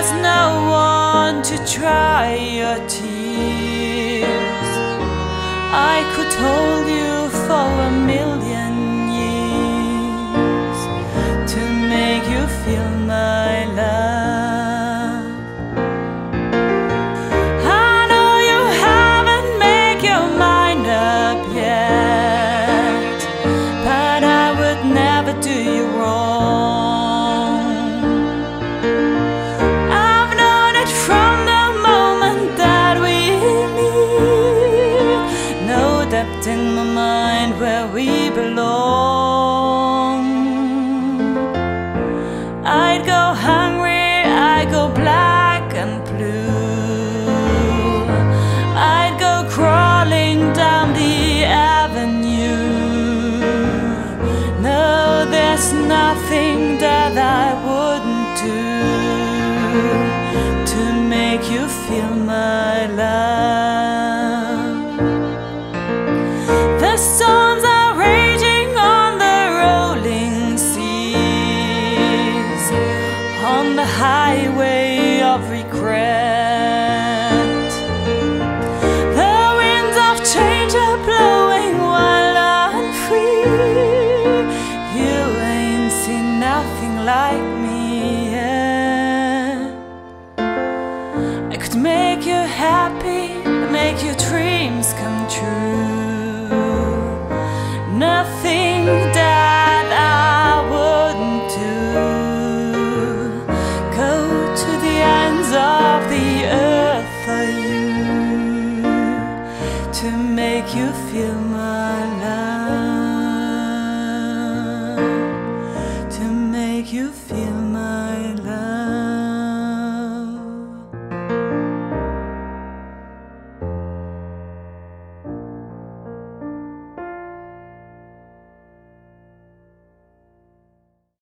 there's no one to dry your tears, I could hold you for a belong. I'd go hungry, I'd go black and blue. I'd go crawling down the avenue. No, there's nothing that I wouldn't do to make you feel my the highway of regret. The winds of change are blowing while I'm free. You ain't seen nothing like me yet. I could make you happy, make your dreams come true. Nothing make you feel mine.